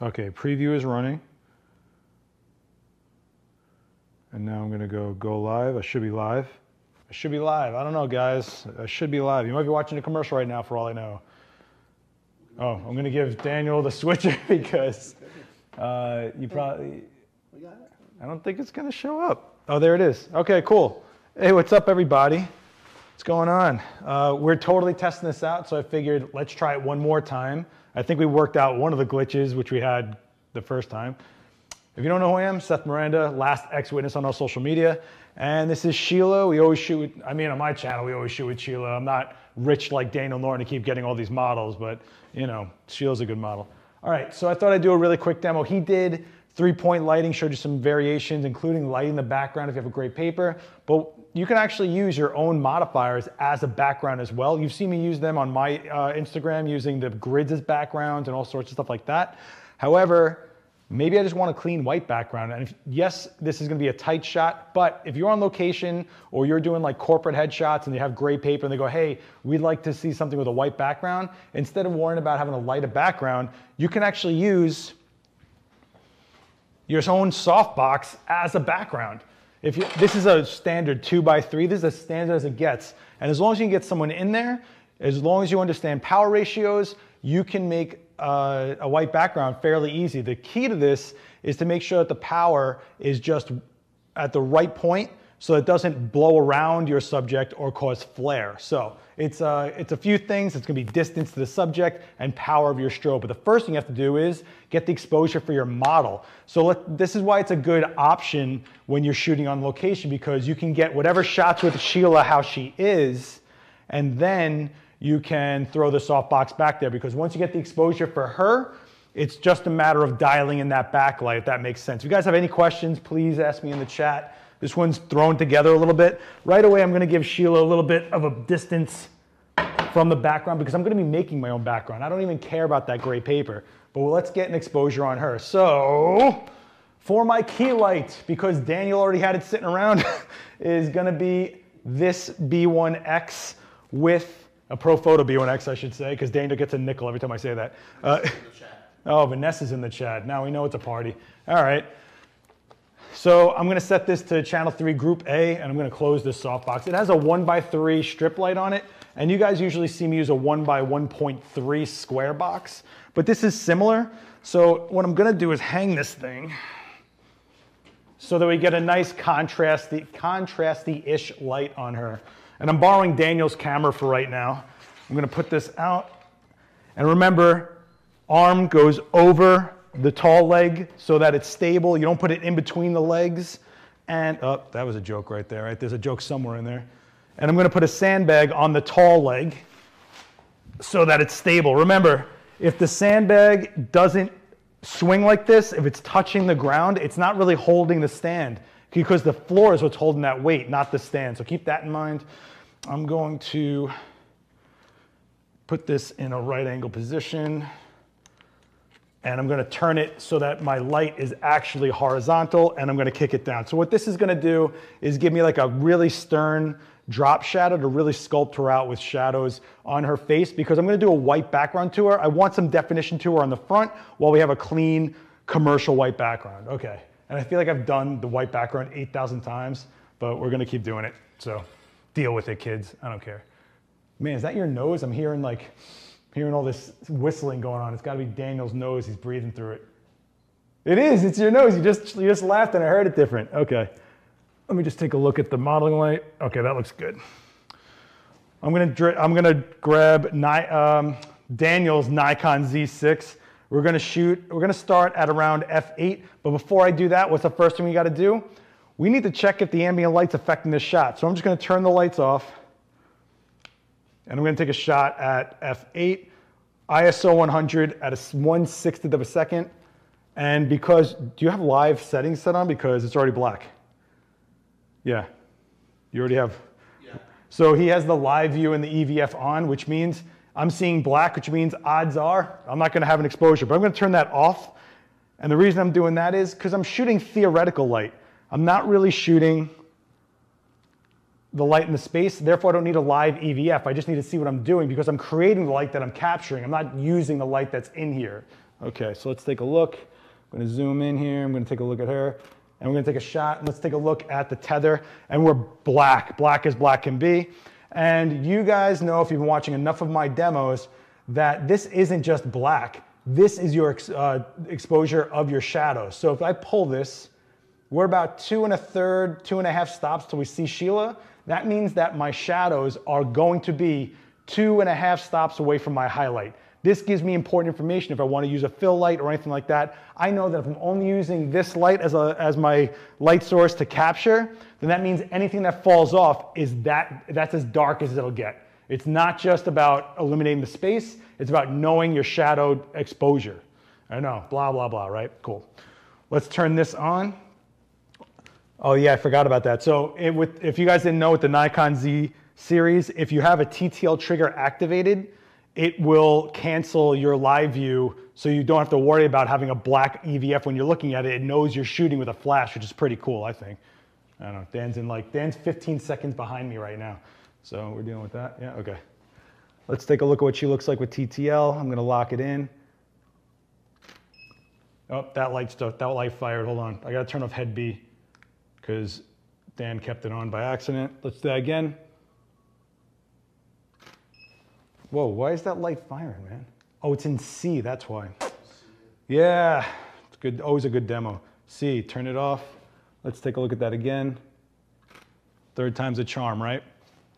Okay, preview is running. And now I'm gonna go go live. I should be live. I should be live. I don't know, guys. I should be live. You might be watching a commercial right now for all I know. Oh, I'm gonna give Daniel the switcher because uh, you probably. I don't think it's gonna show up. Oh, there it is. Okay, cool. Hey, what's up, everybody? What's going on? Uh, we're totally testing this out, so I figured let's try it one more time. I think we worked out one of the glitches which we had the first time. If you don't know who I am, Seth Miranda, last ex-witness on our social media. And this is Sheila. We always shoot, with, I mean, on my channel, we always shoot with Sheila. I'm not rich like Daniel Norton to keep getting all these models, but you know, Sheila's a good model. All right, so I thought I'd do a really quick demo. He did three-point lighting, showed you some variations, including lighting the background if you have a great paper. But you can actually use your own modifiers as a background as well. You've seen me use them on my uh, Instagram using the grids as backgrounds and all sorts of stuff like that. However, Maybe I just want a clean white background. And if, yes, this is gonna be a tight shot, but if you're on location or you're doing like corporate headshots and they have gray paper and they go, hey, we'd like to see something with a white background, instead of worrying about having a lighter background, you can actually use your own softbox as a background. If you, this is a standard two by three, this is as standard as it gets. And as long as you can get someone in there, as long as you understand power ratios, you can make uh, a white background fairly easy. The key to this is to make sure that the power is just at the right point so it doesn't blow around your subject or cause flare. So it's, uh, it's a few things. It's gonna be distance to the subject and power of your strobe. But the first thing you have to do is get the exposure for your model. So let, this is why it's a good option when you're shooting on location because you can get whatever shots with Sheila how she is and then you can throw the softbox back there because once you get the exposure for her, it's just a matter of dialing in that backlight, if that makes sense. If you guys have any questions, please ask me in the chat. This one's thrown together a little bit. Right away, I'm gonna give Sheila a little bit of a distance from the background because I'm gonna be making my own background. I don't even care about that gray paper, but let's get an exposure on her. So, for my key light, because Daniel already had it sitting around, is gonna be this B1X with a Profoto B1X, I should say, because Daniel gets a nickel every time I say that. Uh, oh, Vanessa's in the chat. Now we know it's a party. All right. So I'm going to set this to channel 3 group A, and I'm going to close this softbox. It has a 1 by 3 strip light on it, and you guys usually see me use a 1 by 1.3 square box, but this is similar. So what I'm going to do is hang this thing so that we get a nice contrasty, contrasty-ish light on her. And I'm borrowing Daniel's camera for right now. I'm gonna put this out. And remember, arm goes over the tall leg so that it's stable. You don't put it in between the legs. And, oh, that was a joke right there, right? There's a joke somewhere in there. And I'm gonna put a sandbag on the tall leg so that it's stable. Remember, if the sandbag doesn't swing like this, if it's touching the ground, it's not really holding the stand because the floor is what's holding that weight, not the stand. So keep that in mind. I'm going to put this in a right angle position and I'm gonna turn it so that my light is actually horizontal and I'm gonna kick it down. So what this is gonna do is give me like a really stern drop shadow to really sculpt her out with shadows on her face because I'm gonna do a white background to her. I want some definition to her on the front while we have a clean commercial white background. Okay, and I feel like I've done the white background 8,000 times, but we're gonna keep doing it, so. Deal with it, kids. I don't care. Man, is that your nose? I'm hearing like, hearing all this whistling going on. It's got to be Daniel's nose. He's breathing through it. It is. It's your nose. You just you just laughed and I heard it different. Okay. Let me just take a look at the modeling light. Okay, that looks good. I'm gonna I'm gonna grab Ni um, Daniel's Nikon Z6. We're gonna shoot. We're gonna start at around f8. But before I do that, what's the first thing we got to do? we need to check if the ambient light's affecting this shot. So I'm just gonna turn the lights off and I'm gonna take a shot at f8, ISO 100 at a 1 60th of a second. And because, do you have live settings set on? Because it's already black. Yeah, you already have. Yeah. So he has the live view and the EVF on, which means I'm seeing black, which means odds are I'm not gonna have an exposure, but I'm gonna turn that off. And the reason I'm doing that is because I'm shooting theoretical light. I'm not really shooting the light in the space, therefore I don't need a live EVF. I just need to see what I'm doing because I'm creating the light that I'm capturing. I'm not using the light that's in here. Okay, so let's take a look. I'm gonna zoom in here. I'm gonna take a look at her. And we're gonna take a shot. And Let's take a look at the tether. And we're black, black as black can be. And you guys know, if you've been watching enough of my demos, that this isn't just black. This is your uh, exposure of your shadows. So if I pull this, we're about two and a third, two and a half stops till we see Sheila. That means that my shadows are going to be two and a half stops away from my highlight. This gives me important information if I want to use a fill light or anything like that. I know that if I'm only using this light as, a, as my light source to capture, then that means anything that falls off is that, that's as dark as it'll get. It's not just about eliminating the space, it's about knowing your shadowed exposure. I know, blah, blah, blah, right? Cool. Let's turn this on. Oh yeah, I forgot about that. So it, with, if you guys didn't know with the Nikon Z series, if you have a TTL trigger activated, it will cancel your live view so you don't have to worry about having a black EVF when you're looking at it. It knows you're shooting with a flash, which is pretty cool, I think. I don't know, Dan's in like, Dan's 15 seconds behind me right now. So we're dealing with that, yeah, okay. Let's take a look at what she looks like with TTL. I'm gonna lock it in. Oh, that light that light fired, hold on. I gotta turn off head B because Dan kept it on by accident. Let's do that again. Whoa, why is that light firing, man? Oh, it's in C, that's why. Yeah, it's good, always a good demo. C, turn it off. Let's take a look at that again. Third time's a charm, right?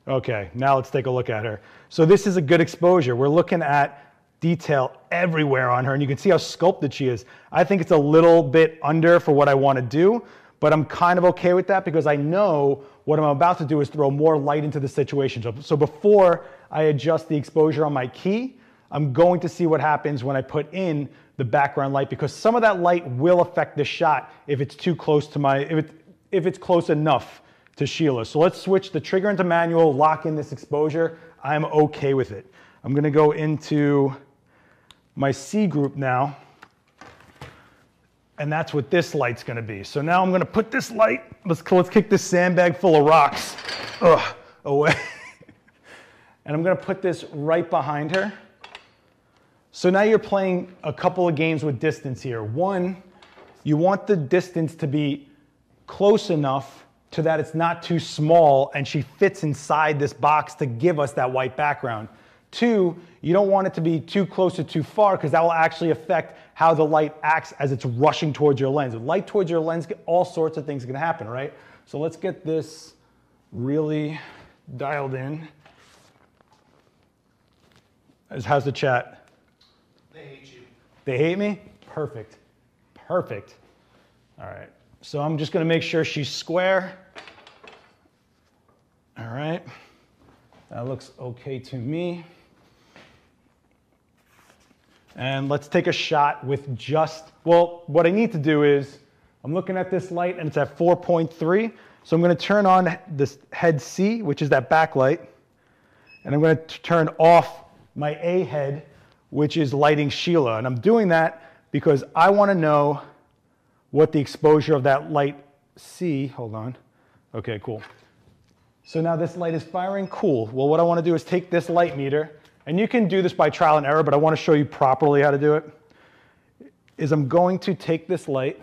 Okay, now let's take a look at her. So this is a good exposure. We're looking at detail everywhere on her, and you can see how sculpted she is. I think it's a little bit under for what I want to do, but I'm kind of okay with that because I know what I'm about to do is throw more light into the situation. So, so before I adjust the exposure on my key, I'm going to see what happens when I put in the background light because some of that light will affect the shot if it's too close to my, if, it, if it's close enough to Sheila. So let's switch the trigger into manual, lock in this exposure. I'm okay with it. I'm gonna go into my C group now, and that's what this light's gonna be. So now I'm gonna put this light, let's, let's kick this sandbag full of rocks ugh, away. and I'm gonna put this right behind her. So now you're playing a couple of games with distance here. One, you want the distance to be close enough to that it's not too small and she fits inside this box to give us that white background. Two, you don't want it to be too close or too far because that will actually affect how the light acts as it's rushing towards your lens. With light towards your lens, all sorts of things can happen, right? So let's get this really dialed in. How's the chat? They hate you. They hate me? Perfect. Perfect. All right. So I'm just going to make sure she's square. All right. That looks okay to me. And let's take a shot with just, well, what I need to do is, I'm looking at this light and it's at 4.3. So I'm going to turn on this head C, which is that backlight. And I'm going to turn off my A head, which is lighting Sheila. And I'm doing that because I want to know what the exposure of that light C, hold on. Okay, cool. So now this light is firing, cool. Well, what I wanna do is take this light meter, and you can do this by trial and error, but I wanna show you properly how to do it, is I'm going to take this light,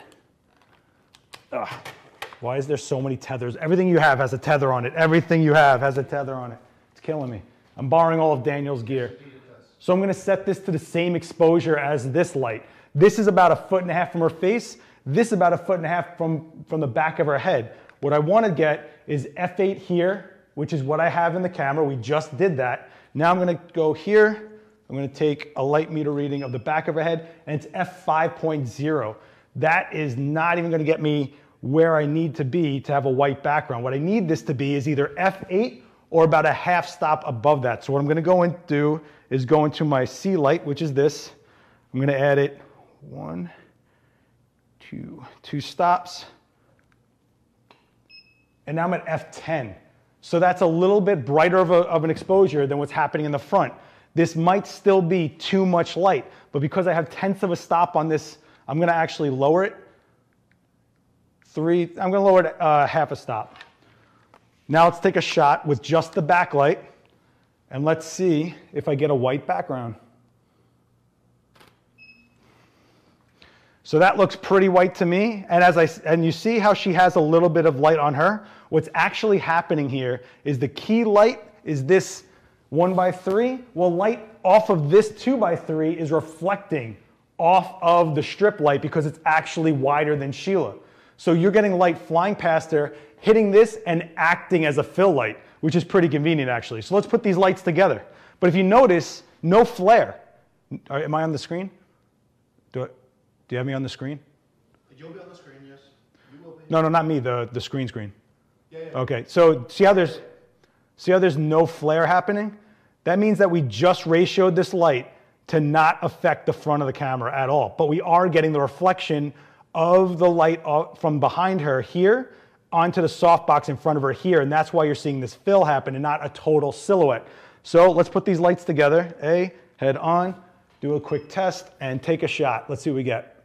Ugh, why is there so many tethers? Everything you have has a tether on it. Everything you have has a tether on it. It's killing me. I'm borrowing all of Daniel's gear. So I'm gonna set this to the same exposure as this light. This is about a foot and a half from her face. This is about a foot and a half from, from the back of her head. What I want to get is f8 here, which is what I have in the camera. We just did that. Now I'm going to go here. I'm going to take a light meter reading of the back of her head, and it's f5.0. That is not even going to get me where I need to be to have a white background. What I need this to be is either f8 or about a half stop above that. So what I'm going to go and do is go into my C light, which is this. I'm going to add it one, two, two stops. And now I'm at F10. So that's a little bit brighter of, a, of an exposure than what's happening in the front. This might still be too much light, but because I have tenths of a stop on this, I'm gonna actually lower it. Three, I'm gonna lower it uh, half a stop. Now let's take a shot with just the backlight and let's see if I get a white background. So that looks pretty white to me. And as I and you see how she has a little bit of light on her. What's actually happening here is the key light is this one by three. Well, light off of this two by three is reflecting off of the strip light because it's actually wider than Sheila. So you're getting light flying past her, hitting this and acting as a fill light, which is pretty convenient actually. So let's put these lights together. But if you notice, no flare. Am I on the screen? Do, you have me on the screen? You'll be on the screen, yes. You will be. No, no, not me, the, the screen screen. Yeah, yeah. Okay, so see how there's see how there's no flare happening? That means that we just ratioed this light to not affect the front of the camera at all. But we are getting the reflection of the light from behind her here onto the softbox in front of her here, and that's why you're seeing this fill happen and not a total silhouette. So let's put these lights together. A, head on, do a quick test, and take a shot. Let's see what we get.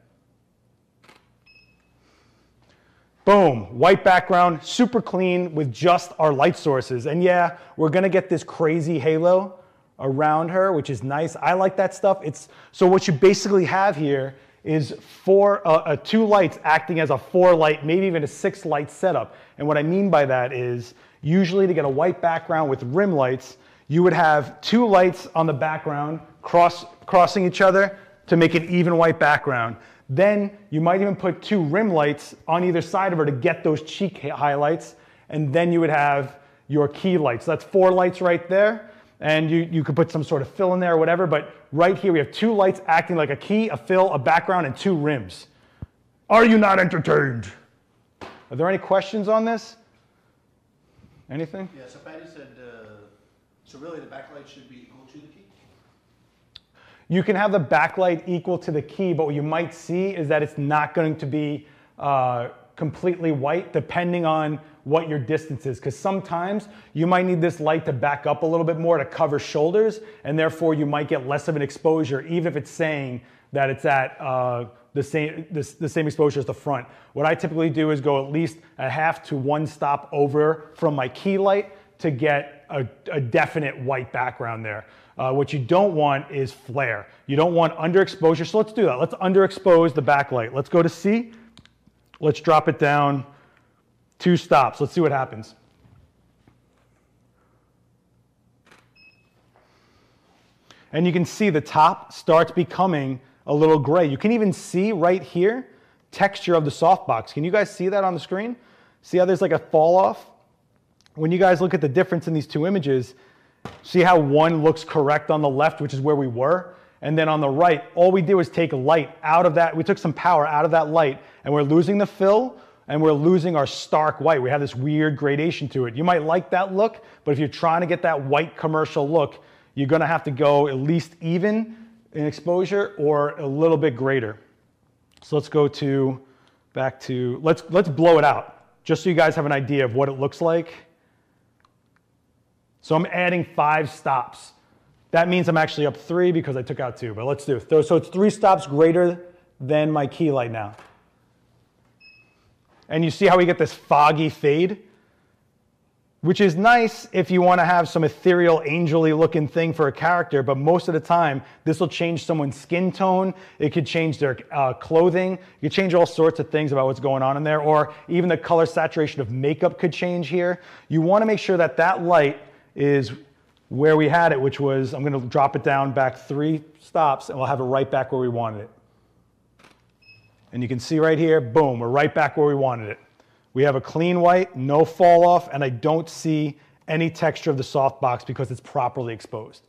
Boom, white background, super clean with just our light sources. And yeah, we're gonna get this crazy halo around her, which is nice. I like that stuff. It's So what you basically have here is four, uh, uh, two lights acting as a four light, maybe even a six light setup. And what I mean by that is usually to get a white background with rim lights, you would have two lights on the background cross, crossing each other to make an even white background. Then you might even put two rim lights on either side of her to get those cheek highlights. And then you would have your key lights. That's four lights right there. And you, you could put some sort of fill in there or whatever. But right here, we have two lights acting like a key, a fill, a background, and two rims. Are you not entertained? Are there any questions on this? Anything? Yeah, so Patty said, uh, so really the backlight should be? You can have the backlight equal to the key, but what you might see is that it's not going to be uh, completely white depending on what your distance is. Because sometimes you might need this light to back up a little bit more to cover shoulders, and therefore you might get less of an exposure, even if it's saying that it's at uh, the, same, the, the same exposure as the front. What I typically do is go at least a half to one stop over from my key light to get a, a definite white background there. Uh, what you don't want is flare. You don't want underexposure. So let's do that. Let's underexpose the backlight. Let's go to C. Let's drop it down two stops. Let's see what happens. And you can see the top starts becoming a little gray. You can even see right here texture of the softbox. Can you guys see that on the screen? See how there's like a fall off? When you guys look at the difference in these two images, see how one looks correct on the left, which is where we were? And then on the right, all we did was take light out of that. We took some power out of that light and we're losing the fill and we're losing our stark white. We have this weird gradation to it. You might like that look, but if you're trying to get that white commercial look, you're gonna have to go at least even in exposure or a little bit greater. So let's go to, back to, let's, let's blow it out, just so you guys have an idea of what it looks like. So I'm adding five stops. That means I'm actually up three because I took out two, but let's do it. So it's three stops greater than my key light now. And you see how we get this foggy fade? Which is nice if you want to have some ethereal, angelly looking thing for a character, but most of the time, this will change someone's skin tone. It could change their uh, clothing. You change all sorts of things about what's going on in there, or even the color saturation of makeup could change here. You want to make sure that that light is where we had it, which was, I'm going to drop it down back three stops and we'll have it right back where we wanted it. And you can see right here, boom, we're right back where we wanted it. We have a clean white, no fall off, and I don't see any texture of the softbox because it's properly exposed.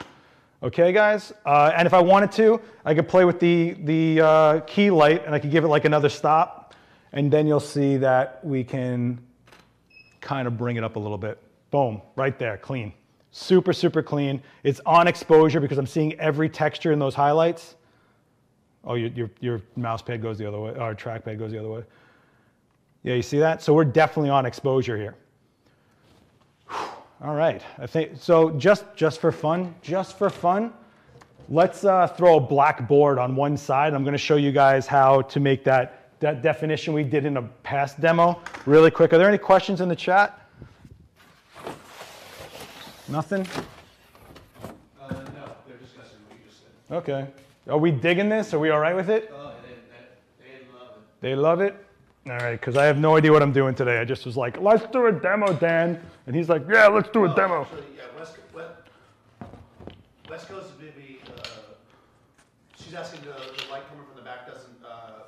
Okay, guys? Uh, and if I wanted to, I could play with the, the uh, key light and I could give it like another stop, and then you'll see that we can kind of bring it up a little bit. Boom, right there, clean. Super, super clean. It's on exposure because I'm seeing every texture in those highlights. Oh, your, your, your mouse pad goes the other way, or trackpad goes the other way. Yeah, you see that? So we're definitely on exposure here. All right, I think, so just, just for fun, just for fun, let's uh, throw a black board on one side. I'm gonna show you guys how to make that, that definition we did in a past demo really quick. Are there any questions in the chat? Nothing? Uh, no, they're discussing what you just said. Okay. Are we digging this? Are we all right with it? Oh, they, they, they They love it. All right, because I have no idea what I'm doing today. I just was like, let's do a demo, Dan. And he's like, yeah, let's do a Well, demo. Actually, yeah, West, West, West Coast is maybe, uh, she's asking the, the light coming from the back doesn't, uh,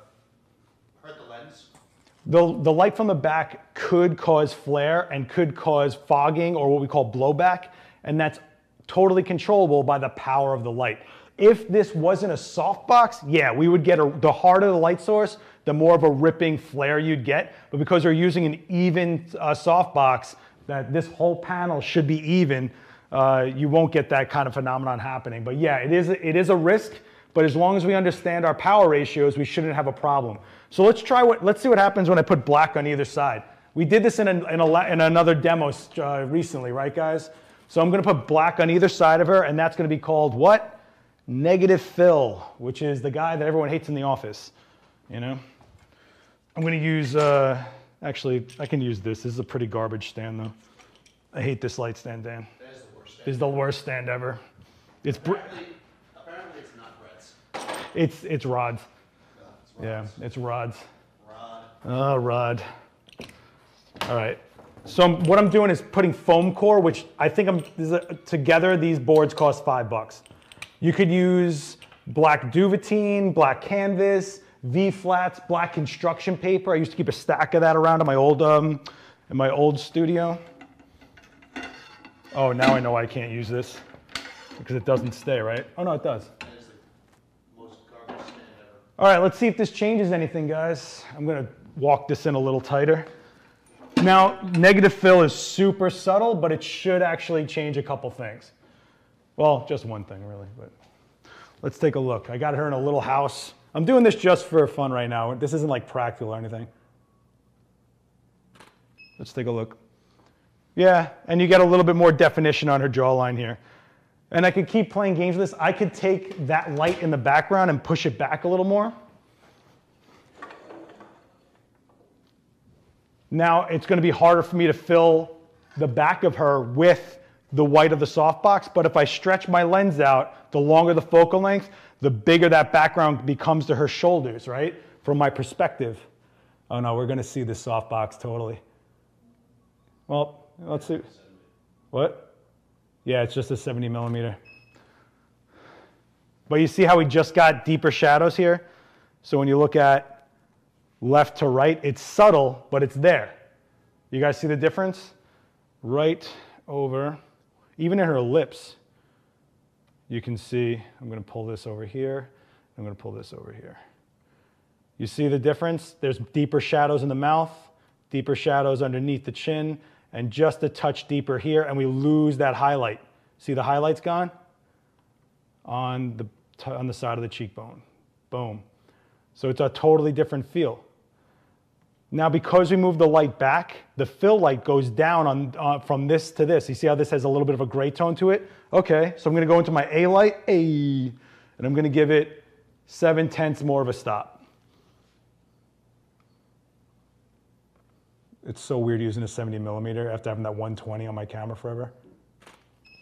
hurt the lens. The, the light from the back could cause flare and could cause fogging or what we call blowback, and that's totally controllable by the power of the light. If this wasn't a softbox, yeah, we would get a, the harder the light source, the more of a ripping flare you'd get. But because we're using an even uh, softbox, that this whole panel should be even, uh, you won't get that kind of phenomenon happening. But yeah, it is, it is a risk. But as long as we understand our power ratios, we shouldn't have a problem. So let's try what, let's see what happens when I put black on either side. We did this in, a, in, a, in another demo uh, recently, right guys? So I'm gonna put black on either side of her and that's gonna be called what? Negative fill, which is the guy that everyone hates in the office, you know? I'm gonna use, uh, actually, I can use this. This is a pretty garbage stand though. I hate this light stand, Dan. That is the worst. This is the worst stand ever. It's, Apparently, apparently it's not Brett's. it's, it's rods. Yeah, it's rods. Rod. Oh, Rod. All right. So I'm- what I'm doing is putting foam core, which I think I'm a, together. These boards cost five bucks. You could use black duvetine, black canvas, V flats, black construction paper. I used to keep a stack of that around in my old um, in my old studio. Oh, now I know why I can't use this because it doesn't stay, right? Oh no, it does. That is the most garbage stand ever. All right, let's see if this changes anything, guys. I'm gonna walk this in a little tighter. Now, negative fill is super subtle, but it should actually change a couple things. Well, just one thing, really, but let's take a look. I got her in a little house. I'm doing this just for fun right now. This isn't like practical or anything. Let's take a look. Yeah, and you get a little bit more definition on her jawline here. And I could keep playing games with this. I could take that light in the background and push it back a little more. Now it's going to be harder for me to fill the back of her with the white of the softbox, but if I stretch my lens out, the longer the focal length, the bigger that background becomes to her shoulders, right? From my perspective. Oh no, we're going to see this softbox totally. Well, let's see. What? Yeah, it's just a 70 millimeter. But you see how we just got deeper shadows here? So when you look at left to right, it's subtle, but it's there. You guys see the difference? Right over, even in her lips, you can see, I'm going to pull this over here. I'm to pull this over here. You see the difference? There's deeper shadows in the mouth, deeper shadows underneath the chin, and just a touch deeper here, and we lose that highlight. See the highlight's gone? On the, on the side of the cheekbone. Boom. So it's a totally different feel. Now, because we move the light back, the fill light goes down on, uh, from this to this. You see how this has a little bit of a gray tone to it? Okay, so I'm gonna go into my A light, A, and I'm gonna give it seven tenths more of a stop. It's so weird using a 70 millimeter after having that 120 on my camera forever.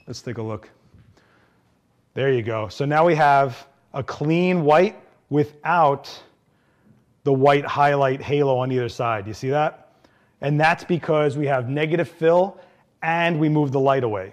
Let's take a look. There you go. So now we have a clean white without the white highlight halo on either side. You see that? And that's because we have negative fill and we move the light away.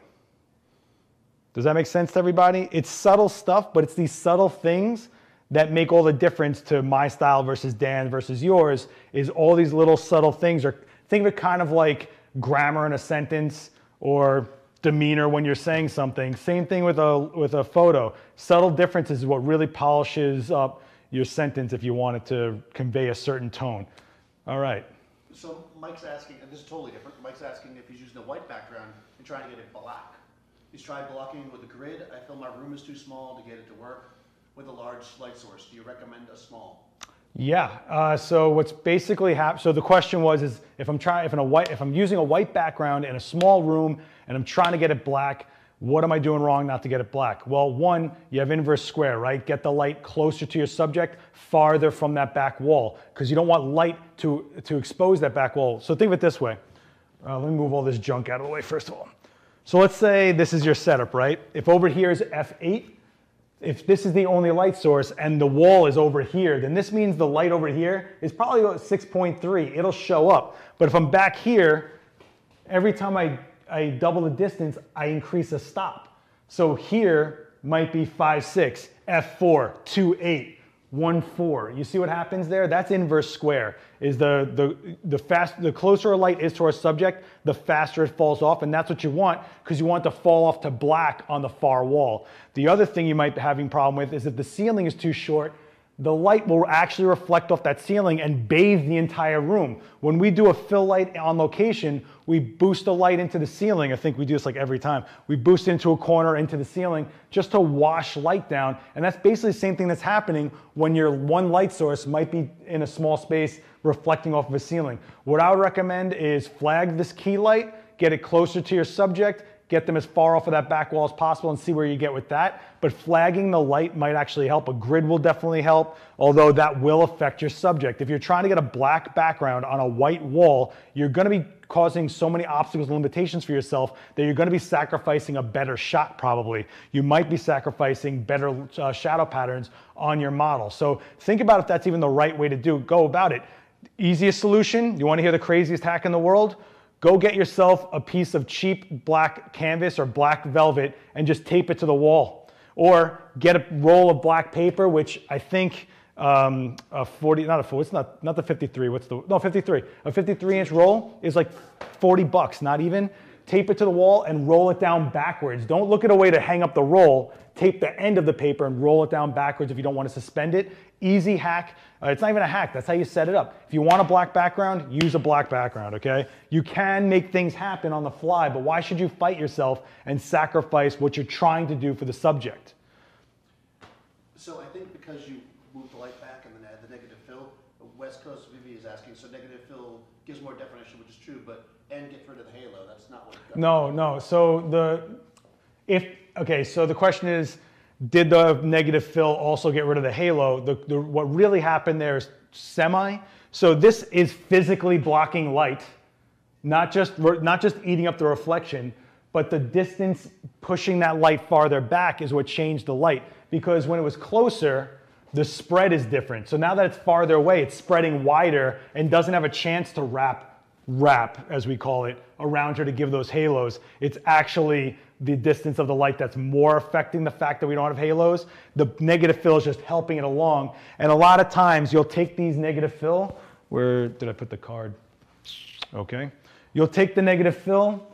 Does that make sense to everybody? It's subtle stuff, but it's these subtle things that make all the difference to my style versus Dan versus yours is all these little subtle things or think of it kind of like grammar in a sentence or demeanor when you're saying something. Same thing with a with a photo. Subtle differences is what really polishes up your sentence if you want it to convey a certain tone. All right. So Mike's asking, and this is totally different, Mike's asking if he's using a white background and trying to get it black. He's tried blocking with a grid, I feel my room is too small to get it to work with a large light source. Do you recommend a small? Yeah. Uh, so what's basically happened? So the question was: is if I'm trying, if in a white, if I'm using a white background in a small room and I'm trying to get it black, what am I doing wrong not to get it black? Well, one, you have inverse square, right? Get the light closer to your subject, farther from that back wall, because you don't want light to to expose that back wall. So think of it this way. Uh, let me move all this junk out of the way first of all. So let's say this is your setup, right? If over here is f8, if this is the only light source and the wall is over here, then this means the light over here is probably about 6.3. It'll show up. But if I'm back here, every time I, I double the distance, I increase a stop. So here might be 5, 6, F4, 2, 8, 1, 4. You see what happens there? That's inverse square. Is the, the, the, fast, the closer a light is to our subject, the faster it falls off. And that's what you want because you want to fall off to black on the far wall. The other thing you might be having problem with is if the ceiling is too short, the light will actually reflect off that ceiling and bathe the entire room. When we do a fill light on location, we boost the light into the ceiling. I think we do this like every time. We boost into a corner, into the ceiling, just to wash light down. And that's basically the same thing that's happening when your one light source might be in a small space reflecting off of a ceiling. What I would recommend is flag this key light, get it closer to your subject, get them as far off of that back wall as possible and see where you get with that. But flagging the light might actually help. A grid will definitely help, although that will affect your subject. If you're trying to get a black background on a white wall, you're gonna be causing so many obstacles and limitations for yourself that you're gonna be sacrificing a better shot probably. You might be sacrificing better uh, shadow patterns on your model. So think about if that's even the right way to do, go about it. Easiest solution, you wanna hear the craziest hack in the world? Go get yourself a piece of cheap black canvas or black velvet and just tape it to the wall. Or get a roll of black paper, which I think um, a 40, not a 40, it's not, not the 53, what's the, no, 53. A 53 inch roll is like 40 bucks, not even. Tape it to the wall and roll it down backwards. Don't look at a way to hang up the roll. Tape the end of the paper and roll it down backwards if you don't want to suspend it. Easy hack. Uh, it's not even a hack. That's how you set it up. If you want a black background, use a black background, okay? You can make things happen on the fly, but why should you fight yourself and sacrifice what you're trying to do for the subject? So I think because you moved the light back and then add the negative fill, West Coast Vivi is asking, so negative fill gives more definition, which is true, but and get rid of the halo. That's not what. No, no. So the if okay, so the question is did the negative fill also get rid of the halo? The, the, what really happened there is semi. So this is physically blocking light, not just, not just eating up the reflection, but the distance pushing that light farther back is what changed the light. Because when it was closer, the spread is different. So now that it's farther away, it's spreading wider and doesn't have a chance to wrap wrap, as we call it, around her to give those halos. It's actually the distance of the light that's more affecting the fact that we don't have halos. The negative fill is just helping it along. And a lot of times you'll take these negative fill. Where did I put the card? Okay. You'll take the negative fill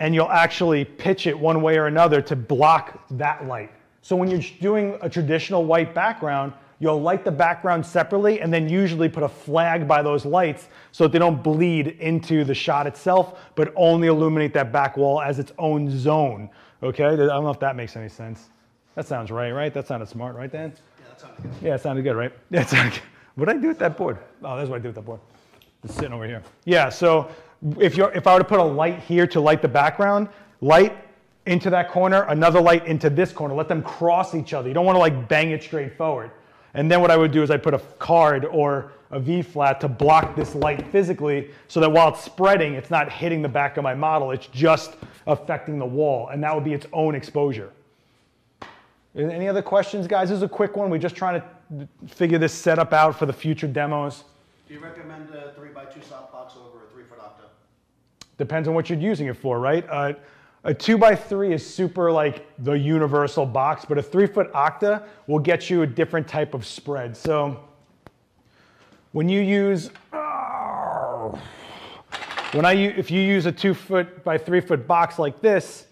and you'll actually pitch it one way or another to block that light. So when you're doing a traditional white background, You'll light the background separately and then usually put a flag by those lights so that they don't bleed into the shot itself, but only illuminate that back wall as its own zone. Okay? I don't know if that makes any sense. That sounds right, right? That sounded smart, right, Dan? Yeah, that sounded good. Yeah, it sounded good, right? Yeah, it sounded good. What did I do with that board? Oh, that's what I do with that board. It's sitting over here. Yeah, so if, you're, if I were to put a light here to light the background, light into that corner, another light into this corner. Let them cross each other. You don't want to like bang it straight forward. And then what I would do is I put a card or a V flat to block this light physically so that while it's spreading, it's not hitting the back of my model, it's just affecting the wall. And that would be its own exposure. Any other questions, guys? This is a quick one. We're just trying to figure this setup out for the future demos. Do you recommend a 3 by 2 softbox over a 3 foot octa? Depends on what you're using it for, right? Uh, a two by three is super like the universal box, but a three foot octa will get you a different type of spread. So when you use, when I, if you use a two foot by three foot box like this,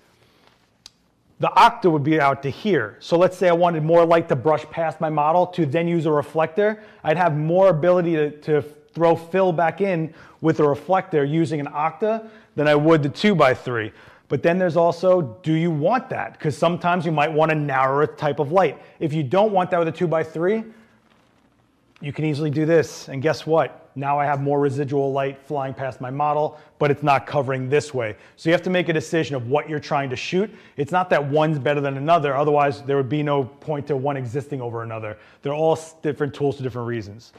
the octa would be out to here. So let's say I wanted more light to brush past my model to then use a reflector. I'd have more ability to, to throw fill back in with a reflector using an octa than I would the two by three. But then there's also, do you want that? Because sometimes you might want a narrower type of light. If you don't want that with a two by three, you can easily do this. And guess what? Now I have more residual light flying past my model, but it's not covering this way. So you have to make a decision of what you're trying to shoot. It's not that one's better than another. Otherwise, there would be no point to one existing over another. They're all different tools for different reasons.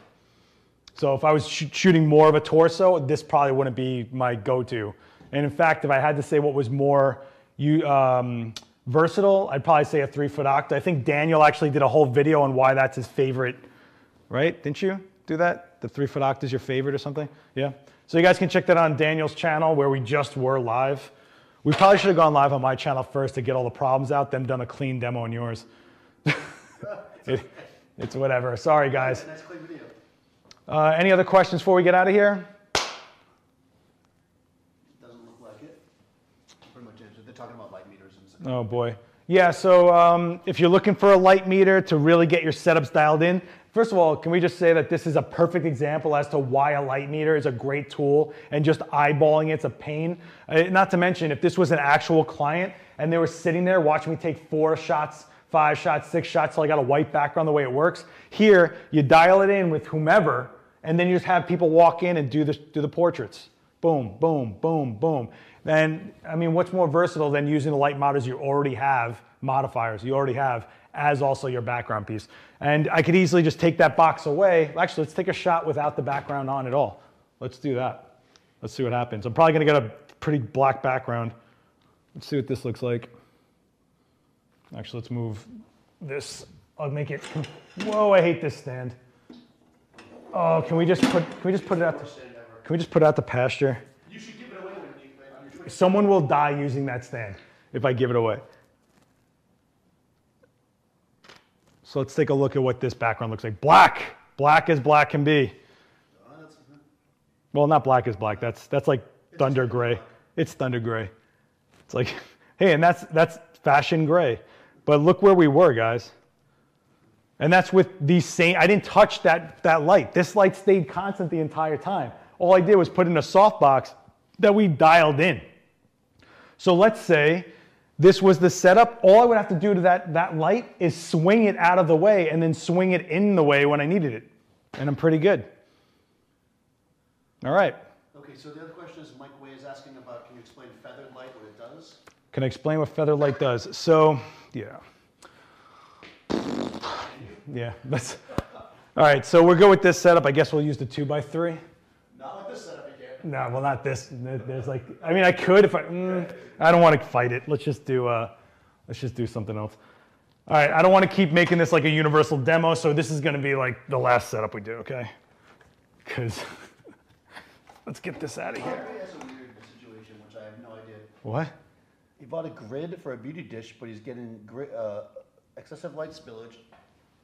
So if I was sh shooting more of a torso, this probably wouldn't be my go-to. And in fact, if I had to say what was more you, um, Versatile, I'd probably say a three foot octa. I think Daniel actually did a whole video on why that's his favorite, right? Didn't you do that? The three foot octa is your favorite or something? Yeah. So you guys can check that on Daniel's channel where we just were live. We probably should have gone live on my channel first to get all the problems out, then done a clean demo on yours. it, it's whatever. Sorry, guys. Nice clean video. Uh, any other questions before we get out of here? Doesn't look like it. Pretty much answered. They're talking about light meters and stuff. Oh boy. Yeah, so um, if you're looking for a light meter to really get your setups dialed in, first of all, can we just say that this is a perfect example as to why a light meter is a great tool and just eyeballing it's a pain. Uh, not to mention, if this was an actual client and they were sitting there watching me take four shots, five shots, six shots till I got a white background the way it works, here you dial it in with whomever and then you just have people walk in and do the, do the portraits. Boom, boom, boom, boom. Then, I mean, what's more versatile than using the light modders you already have, modifiers you already have, as also your background piece? And I could easily just take that box away. Actually, let's take a shot without the background on at all. Let's do that. Let's see what happens. I'm probably gonna get a pretty black background. Let's see what this looks like. Actually, let's move this. I'll make it, whoa, I hate this stand. Oh, can we just put, can we just put it out, the, can we just put it out the pasture? You should give it away when you, when you're doing Someone will die using that stand if I give it away. So let's take a look at what this background looks like. Black, black as black can be. Well, not black as black. That's that's like thunder gray. It's thunder gray. It's like, hey, and that's that's fashion gray. But look where we were, guys. And that's with these same. I didn't touch that that light. This light stayed constant the entire time. All I did was put in a softbox that we dialed in. So let's say this was the setup. All I would have to do to that, that light is swing it out of the way and then swing it in the way when I needed it. And I'm pretty good. All right. Okay, so the other question is Mike Way is asking about, can you explain feathered light, what it does? Can I explain what feather light does? So, yeah. Yeah, that's. All right, so we're good with this setup. I guess we'll use the two by three. Not with this setup. No, well, not this. There's like, I mean, I could if I. Mm, I don't want to fight it. Let's just do. Uh, let's just do something else. All right, I don't want to keep making this like a universal demo, so this is going to be like the last setup we do, okay? Because let's get this out of here. He has a weird situation, which I have no idea. What? He bought a grid for a beauty dish, but he's getting uh, excessive light spillage.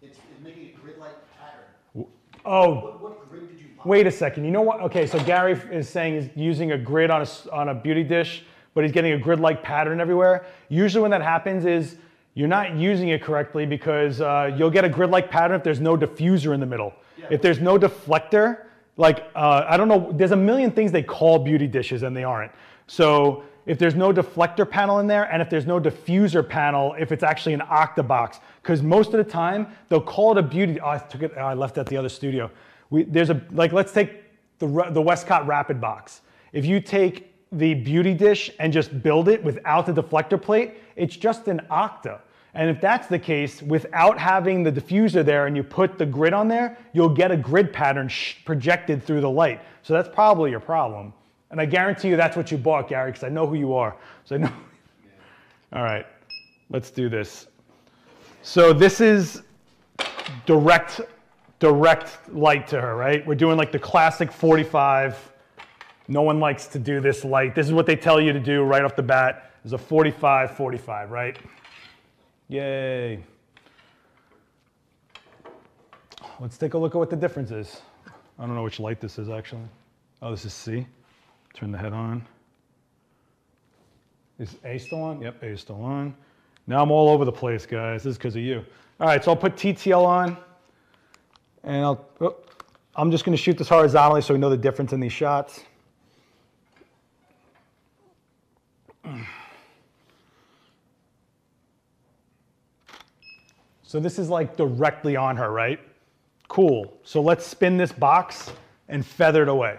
It's, it's making a grid light pattern. Oh, What, what grid did you buy? Wait a second. You know what? Okay, so Gary is saying he's using a grid on a, s- on a beauty dish, but he's getting a grid-like pattern everywhere. Usually when that happens is you're not using it correctly because uh, you'll get a grid-like pattern if there's no diffuser in the middle. If there's no deflector, like, uh, I don't know, there's a million things they call beauty dishes and they aren't. So if there's no deflector panel in there and if there's no diffuser panel, if it's actually an octabox, because most of the time they'll call it a beauty. Oh, I took it. oh, I left at the other studio. We, there's a like. Let's take the the Westcott Rapid Box. If you take the beauty dish and just build it without the deflector plate, it's just an octa. And if that's the case, without having the diffuser there and you put the grid on there, you'll get a grid pattern projected through the light. So that's probably your problem. And I guarantee you that's what you bought, Gary, because I know who you are. So I know. All right, let's do this. So this is direct, direct light to her, right? We're doing like the classic 45. No one likes to do this light. This is what they tell you to do right off the bat. Is a 45, 45, right? Yay. Let's take a look at what the difference is. I don't know which light this is actually. Oh, this is C. Turn the head on. Is A still on? Yep, A is still on. Now I'm all over the place, guys. This is because of you. All right, so I'll put TTL on, and I'll. oh, I'm just going to shoot this horizontally so we know the difference in these shots. So this is like directly on her, right? Cool. So let's spin this box and feather it away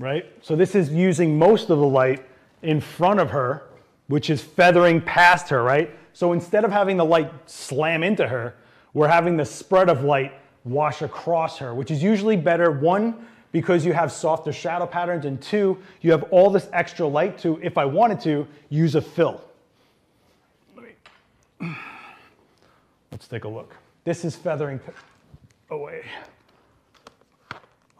right? So this is using most of the light in front of her, which is feathering past her, right? So instead of having the light slam into her, we're having the spread of light wash across her, which is usually better, one, because you have softer shadow patterns, and two, you have all this extra light to, if I wanted to, use a fill. Let us take a look. This is feathering away.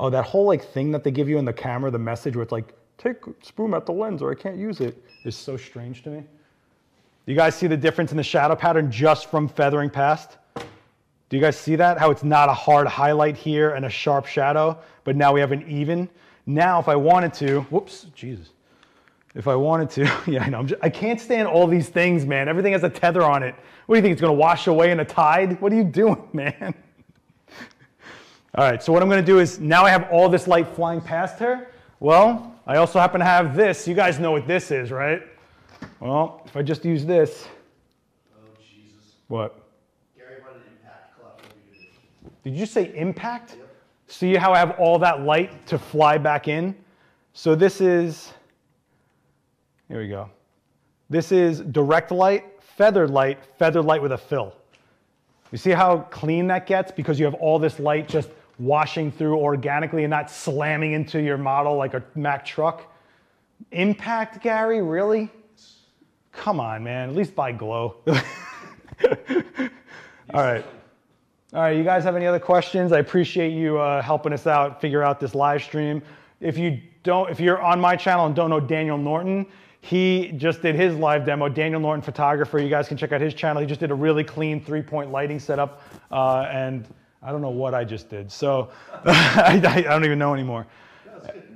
Oh, that whole like thing that they give you in the camera, the message where it's like, take spume at the lens or I can't use it, is so strange to me. Do you guys see the difference in the shadow pattern just from feathering past? Do you guys see that? How it's not a hard highlight here and a sharp shadow, but now we have an even. Now, if I wanted to, whoops, Jesus. If I wanted to, yeah, I know. Just, I can't stand all these things, man. Everything has a tether on it. What do you think? It's to wash away in a tide? What are you doing, man? All right, so what I'm going to do is now I have all this light flying past her. Well, I also happen to have this. You guys know what this is, right? Well, if I just use this. Oh, Jesus. What? Gary an impact club. What do you do? Did you say impact? Yep. See how I have all that light to fly back in? So this is, here we go. This is direct light, feathered light, feathered light with a fill. You see how clean that gets because you have all this light just washing through organically and not slamming into your model like a Mack truck? Impact, Gary? Really? Come on, man. At least buy glow. all right. All right, you guys have any other questions? I appreciate you uh, helping us out, figure out this live stream. If you don't, if you're on my channel and don't know Daniel Norton, he just did his live demo. Daniel Norton photographer. You guys can check out his channel. He just did a really clean three-point lighting setup, uh, and I don't know what I just did. So I, I don't even know anymore.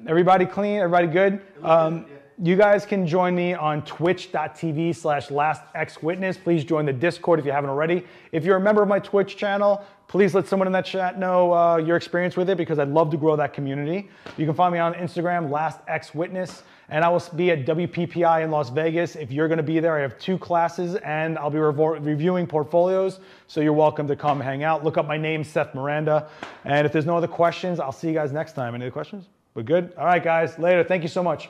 Everybody clean? Everybody good? Um, you guys can join me on twitch.tv slash lastxwitness. Please join the Discord if you haven't already. If you're a member of my Twitch channel, please let someone in that chat know uh, your experience with it because I'd love to grow that community. You can find me on Instagram, lastxwitness, and I will be at WPPI in Las Vegas. If you're going to be there, I have two classes and I'll be revo- reviewing portfolios, so you're welcome to come hang out. Look up my name, Seth Miranda. And if there's no other questions, I'll see you guys next time. Any other questions? We're good? All right, guys, later. Thank you so much.